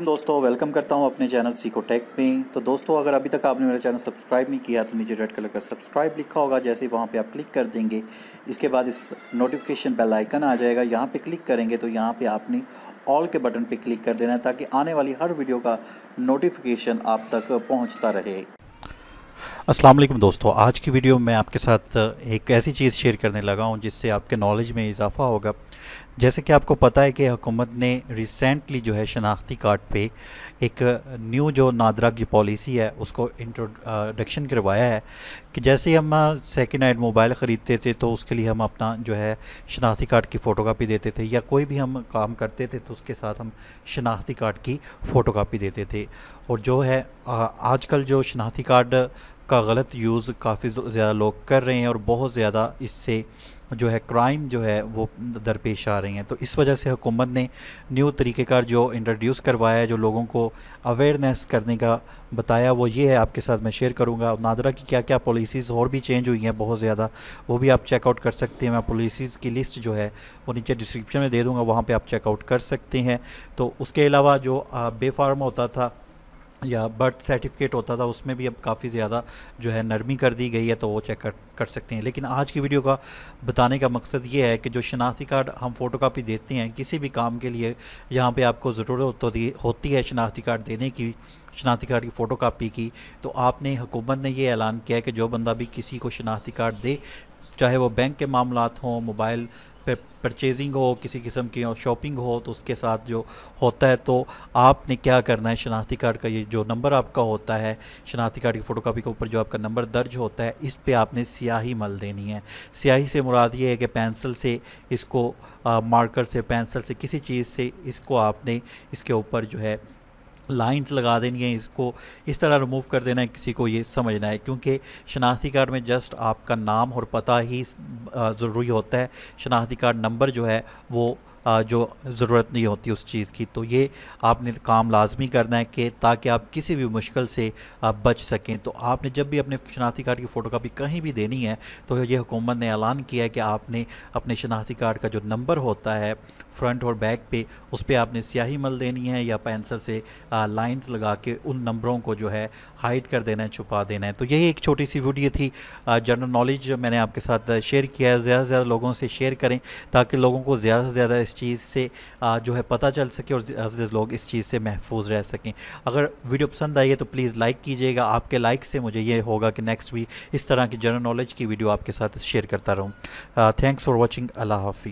دوستو ویلکم کرتا ہوں اپنے چینل سیکو ٹیک میں تو دوستو، اگر ابھی تک آپ نے میرا چینل سبسکرائب نہیں کیا، تو نیچے ریڈ کلر کا سبسکرائب لکھا ہوگا، جیسے وہاں پہ آپ کلک کر دیں گے۔ اس کے بعد اس نوٹیفیکیشن بیل آئیکن آ جائے گا، یہاں پہ کلک کریں گے، تو یہاں پہ آپ نے آل کے بٹن پہ کلک کر دینا ہے، تاکہ آنے والی ہر ویڈیو کا نوٹیفیکیشن آپ تک پہنچتا رہے۔ السلام علیکم دوستو، آج کی ویڈیو میں آپ کے ساتھ ایک ایسی چیز شیئر کرنے لگا ہوں جس سے آپ کے نالج میں اضافہ ہوگا۔ جیسے کہ آپ کو پتہ ہے کہ حکومت نے ریسنٹلی جو ہے شناختی کارڈ پہ ایک نیو جو نادرہ کی پالیسی ہے، اس کو انٹروڈکشن کروایا ہے کہ جیسے ہی ہم سیکنڈ ہینڈ موبائل خریدتے تھے تو اس کے لیے ہم اپنا جو ہے شناختی کارڈ کی فوٹو کاپی دیتے تھے یا کوئی بھی ہم کام کرتے تھے تو اس کے ساتھ ہم شناختی کارڈ کی فوٹو کاپی دیتے تھے۔ اور جو ہے آج کل جو شناختی کارڈ کا غلط یوز کافی زیادہ لوگ کر رہے ہیں اور بہت زیادہ اس سے جو ہے کرائم جو ہے وہ درپیش آ رہی ہیں۔ تو اس وجہ سے حکومت نے نیو طریقہ کار جو انٹروڈیوس کروایا ہے، جو لوگوں کو اویئرنیس کرنے کا بتایا، وہ یہ ہے، آپ کے ساتھ میں شیئر کروں گا۔ نادرہ کی کیا کیا پالیسیز اور بھی چینج ہوئی ہیں بہت زیادہ، وہ بھی آپ چیک آؤٹ کر سکتے ہیں۔ میں پالیسیز کی لسٹ جو ہے وہ نیچے ڈسکرپشن میں دے دوں گا، وہاں پہ آپ چیک آؤٹ کر سکتے ہیں۔ تو اس کے علاوہ جو بے فارم ہوتا تھا یا برتھ سرٹیفکیٹ ہوتا تھا، اس میں بھی اب کافی زیادہ جو ہے نرمی کر دی گئی ہے، تو وہ چیک کر کر سکتے ہیں۔ لیکن آج کی ویڈیو کا بتانے کا مقصد یہ ہے کہ جو شناختی کارڈ ہم فوٹو کاپی دیتے ہیں، کسی بھی کام کے لیے یہاں پہ آپ کو ضرورت ہوتی ہے شناختی کارڈ دینے کی، شناختی کارڈ کی فوٹو کاپی کی۔ تو آپ نے، حکومت نے یہ اعلان کیا ہے کہ جو بندہ بھی کسی کو شناختی کارڈ دے، چاہے وہ بینک کے معاملات ہوں، موبائل پرچیزنگ ہو، کسی قسم کی شاپنگ ہو، تو اس کے ساتھ جو ہوتا ہے تو آپ نے کیا کرنا ہے؟ شناختی کارڈ کا یہ جو نمبر آپ کا ہوتا ہے، شناختی کارڈ کی فوٹو کاپی کے اوپر جو آپ کا نمبر درج ہوتا ہے، اس پہ آپ نے سیاہی مل دینی ہے۔ سیاہی سے مراد یہ ہے کہ پینسل سے اس کو مارکر سے پینسل سے، کسی چیز سے اس کو آپ نے اس کے اوپر جو ہے لائنز لگا دینی ہیں، اس کو اس طرح ریموو کر دینا ہے، کسی کو یہ سمجھنا ہے۔ کیونکہ شناختی کارڈ میں جسٹ آپ کا نام اور پتہ ہی ضروری ہوتا ہے۔ شناختی کارڈ نمبر جو ہے، وہ جو ضرورت نہیں ہوتی اس چیز کی۔ تو یہ آپ نے کام لازمی کرنا ہے کہ تاکہ آپ کسی بھی مشکل سے بچ سکیں۔ تو آپ نے جب بھی اپنے شناختی کارڈ کی فوٹو کاپی کہیں بھی دینی ہے، تو یہ حکومت نے اعلان کیا ہے کہ آپ نے اپنے شناختی کارڈ کا جو نمبر ہوتا ہے فرنٹ اور بیک پہ اس پہ آپ نے سیاہی مل دینی ہے یا پینسل سے لائنز لگا کے ان نمبروں کو جو ہے ہائٹ کر دینا ہے، چھپا دینا ہے۔ تو یہی ایک چھوٹی سی ویڈیو تھی۔ جنرل نالج میں نے آپ کے ساتھ شیئر کیا ہے۔ زیادہ سے زیادہ لوگوں سے شیئر کریں تاکہ لوگوں کو زیادہ سے زیادہ اس چیز سے جو ہے پتہ چل سکے اور زیادہ سے زیادہ لوگ اس چیز سے محفوظ رہ سکیں۔ اگر ویڈیو پسند آئی ہے تو پلیز لائک کیجیے گا۔ آپ کے لائک سے مجھے یہ ہوگا کہ نیکسٹ بھی اس طرح کی جنرل نالج کی ویڈیو آپ کے ساتھ شیئر کرتا رہوں۔ تھینکس فار واچنگ اللہ حافظ۔